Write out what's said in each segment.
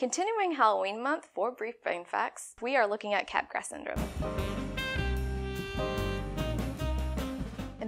Continuing Halloween month for brief brain facts, we are looking at Capgras syndrome.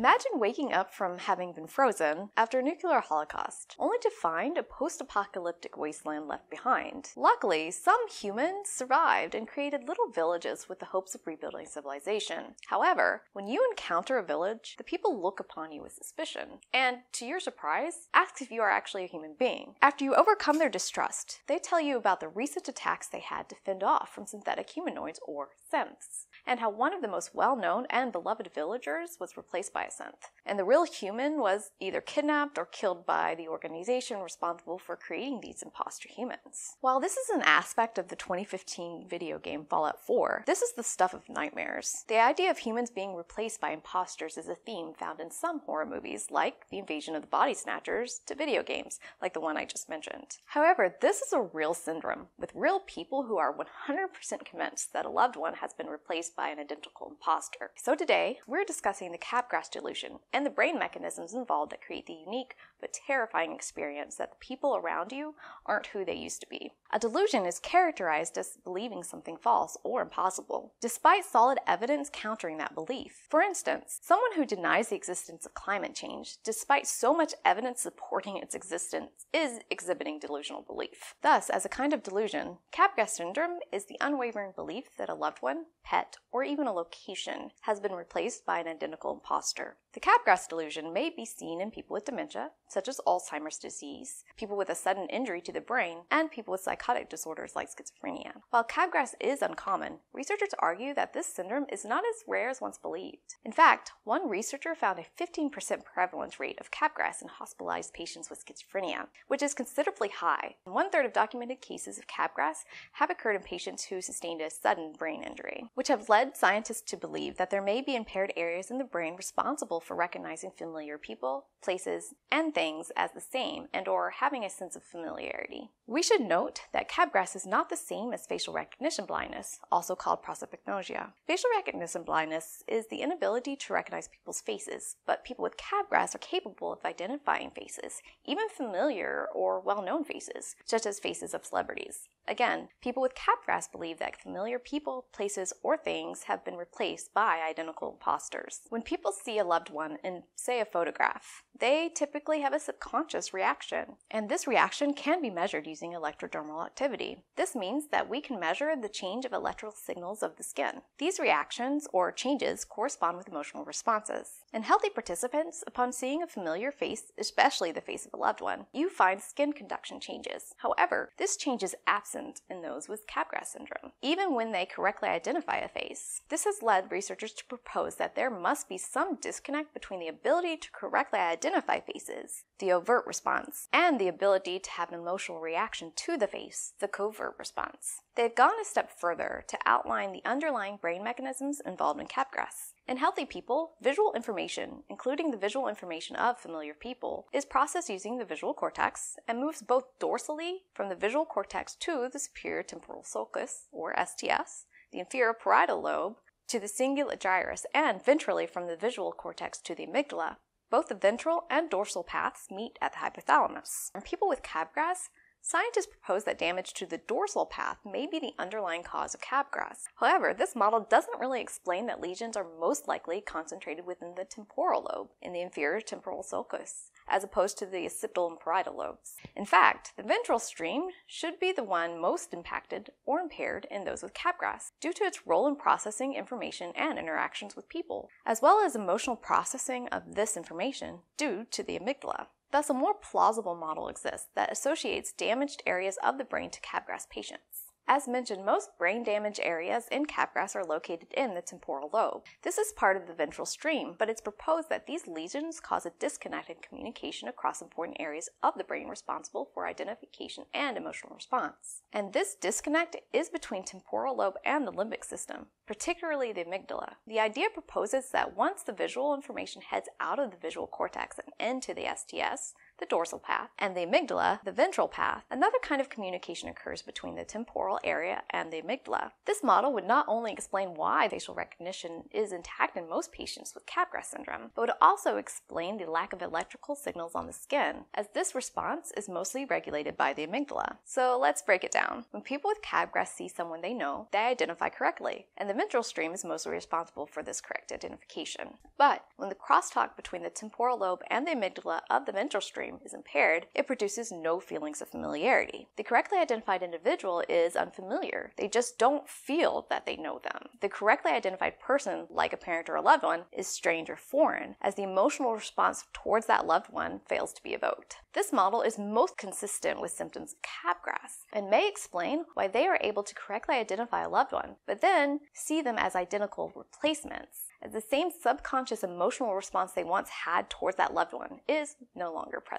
Imagine waking up from having been frozen after a nuclear holocaust, only to find a post apocalyptic wasteland left behind. Luckily, some humans survived and created little villages with the hopes of rebuilding civilization. However, when you encounter a village, the people look upon you with suspicion, and to your surprise, ask if you are actually a human being. After you overcome their distrust, they tell you about the recent attacks they had to fend off from synthetic humanoids or synths and how one of the most well known and beloved villagers was replaced by a synth. And the real human was either kidnapped or killed by the organization responsible for creating these imposter humans. While this is an aspect of the 2015 video game Fallout 4, this is the stuff of nightmares. The idea of humans being replaced by imposters is a theme found in some horror movies, like the invasion of the body snatchers, to video games, like the one I just mentioned. However, this is a real syndrome, with real people who are 100% convinced that a loved one has been replaced by an identical imposter. So today, we're discussing the Capgras delusion and the brain mechanisms involved that create the unique but terrifying experience that the people around you aren't who they used to be. A delusion is characterized as believing something false or impossible, despite solid evidence countering that belief. For instance, someone who denies the existence of climate change, despite so much evidence supporting its existence, is exhibiting delusional belief. Thus, as a kind of delusion, Capgras syndrome is the unwavering belief that a loved one, pet, or even a location has been replaced by an identical imposter. The Capgras delusion may be seen in people with dementia, such as Alzheimer's disease, people with a sudden injury to the brain, and people with psychotic disorders like schizophrenia. While Capgras is uncommon, researchers argue that this syndrome is not as rare as once believed. In fact, one researcher found a 15% prevalence rate of Capgras in hospitalized patients with schizophrenia, which is considerably high. One third of documented cases of Capgras have occurred in patients who sustained a sudden brain injury, which have led scientists to believe that there may be impaired areas in the brain responsible for recognizing familiar people, places, and things as the same and or having a sense of familiarity. We should note that Capgras is not the same as facial recognition blindness, also called prosopagnosia. Facial recognition blindness is the inability to recognize people's faces, but people with Capgras are capable of identifying faces, even familiar or well-known faces, such as faces of celebrities. Again, people with Capgras believe that familiar people, places, or things have been replaced by identical imposters. When people see a loved one in, say, a photograph, they typically have a subconscious reaction, and this reaction can be measured using electrodermal activity. This means that we can measure the change of electrical signals of the skin. These reactions, or changes, correspond with emotional responses. In healthy participants, upon seeing a familiar face, especially the face of a loved one, you find skin conduction changes. However, this change is absent in those with Capgras syndrome, even when they correctly identify a face. This has led researchers to propose that there must be some disconnect between the ability to correctly identify faces, the overt response, and the ability to have an emotional reaction to the face, the covert response. They've gone a step further to outline the underlying brain mechanisms involved in Capgras. In healthy people, visual information, including the visual information of familiar people, is processed using the visual cortex and moves both dorsally from the visual cortex to the superior temporal sulcus, or STS, the inferior parietal lobe, to the cingulate gyrus, and ventrally from the visual cortex to the amygdala. Both the ventral and dorsal paths meet at the hypothalamus. In people with Capgras, Scientists propose that damage to the dorsal path may be the underlying cause of Capgras. However, this model doesn't really explain that lesions are most likely concentrated within the temporal lobe, in the inferior temporal sulcus, as opposed to the occipital and parietal lobes. In fact, the ventral stream should be the one most impacted or impaired in those with Capgras, due to its role in processing information and interactions with people, as well as emotional processing of this information due to the amygdala. Thus, a more plausible model exists that associates damaged areas of the brain to Capgras patients. As mentioned, most brain damage areas in Capgras are located in the temporal lobe. This is part of the ventral stream, but it's proposed that these lesions cause a disconnect in communication across important areas of the brain responsible for identification and emotional response. And this disconnect is between temporal lobe and the limbic system, particularly the amygdala. The idea proposes that once the visual information heads out of the visual cortex and into the STS, the dorsal path, and the amygdala, the ventral path, another kind of communication occurs between the temporal area and the amygdala. This model would not only explain why facial recognition is intact in most patients with Capgras syndrome, but would also explain the lack of electrical signals on the skin, as this response is mostly regulated by the amygdala. So let's break it down. When people with Capgras see someone they know, they identify correctly, and the ventral stream is mostly responsible for this correct identification. But when the crosstalk between the temporal lobe and the amygdala of the ventral stream is impaired, it produces no feelings of familiarity. The correctly identified individual is unfamiliar. They just don't feel that they know them. The correctly identified person, like a parent or a loved one, is strange or foreign, as the emotional response towards that loved one fails to be evoked. This model is most consistent with symptoms of Capgras and may explain why they are able to correctly identify a loved one, but then see them as identical replacements as the same subconscious emotional response they once had towards that loved one is no longer present.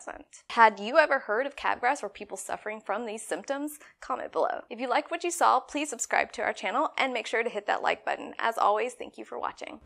Had you ever heard of Capgras or people suffering from these symptoms? Comment below. If you liked what you saw, please subscribe to our channel and make sure to hit that like button. As always, thank you for watching.